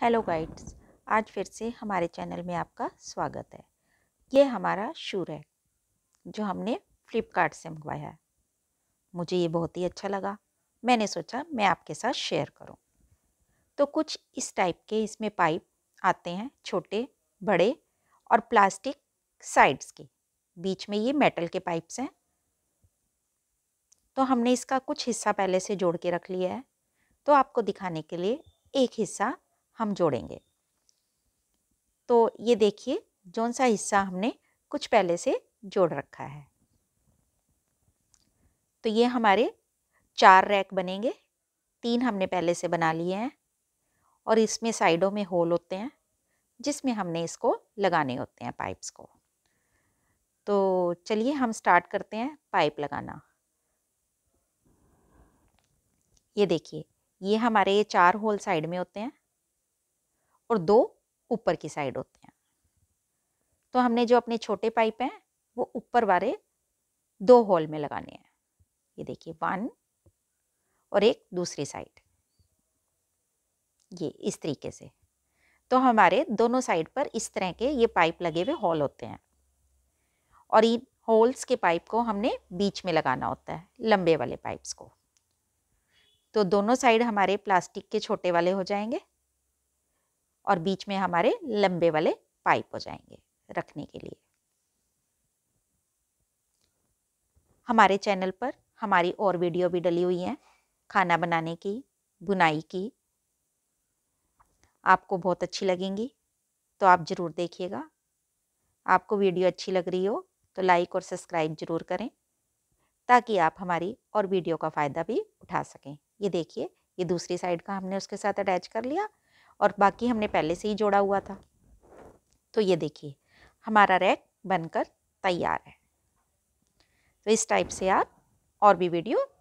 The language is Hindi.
हेलो गाइड्स, आज फिर से हमारे चैनल में आपका स्वागत है। ये हमारा शूर है, जो हमने फ्लिपकार्ट से मंगवाया है। मुझे ये बहुत ही अच्छा लगा। मैंने सोचा मैं आपके साथ शेयर करूँ। तो कुछ इस टाइप के इसमें पाइप आते हैं, छोटे, बड़े और प्लास्टिक साइड्स के। बीच में ये मेटल के पाइप्स हैं। तो हमने इसका कुछ हिस्सा पहले से जोड़ के रख लिया है। तो आपको दिखाने के लिए एक हिस्सा हम जोड़ेंगे। तो ये देखिए, जौन सा हिस्सा हमने कुछ पहले से जोड़ रखा है। तो ये हमारे चार रैक बनेंगे। तीन हमने पहले से बना लिए हैं और इसमें साइडों में होल होते हैं, जिसमें हमने इसको लगाने होते हैं पाइप्स को। तो चलिए हम स्टार्ट करते हैं पाइप लगाना। ये देखिए, ये हमारे ये चार होल साइड में होते हैं। और दो ऊपर की साइड होते हैं। तो हमने जो अपने छोटे पाइप हैं, वो ऊपर वाले दो होल में लगाने हैं। ये देखिए, वन और एक दूसरी साइड। ये इस तरीके से। तो हमारे दोनों साइड पर इस तरह के ये पाइप लगे हुए होल होते हैं। और इन होल्स के पाइप को हमने बीच में लगाना होता है, लंबे वाले पाइप्स को। तो दोनों साइड हमारे प्लास्टिक के छोटे वाले हो जाएँगे। और बीच में हमारे लंबे वाले पाइप हो जाएँगे रखने के लिए। हमारे चैनल पर हमारी और वीडियो भी डली हुई हैं, खाना बनाने की, बुनाई की। आपको बहुत अच्छी लगेंगी तो आप ज़रूर देखिएगा। आपको वीडियो अच्छी लग रही हो तो लाइक और सब्सक्राइब ज़रूर करें, ताकि आप हमारी और वीडियो का फ़ायदा भी उठा सकें। ये देखिए, ये दूसरी साइड का हमने उसके साथ अटैच कर लिया और बाकी हमने पहले से ही जोड़ा हुआ था। तो ये देखिए, हमारा रैक बनकर तैयार है। तो इस टाइप से आप और भी वीडियो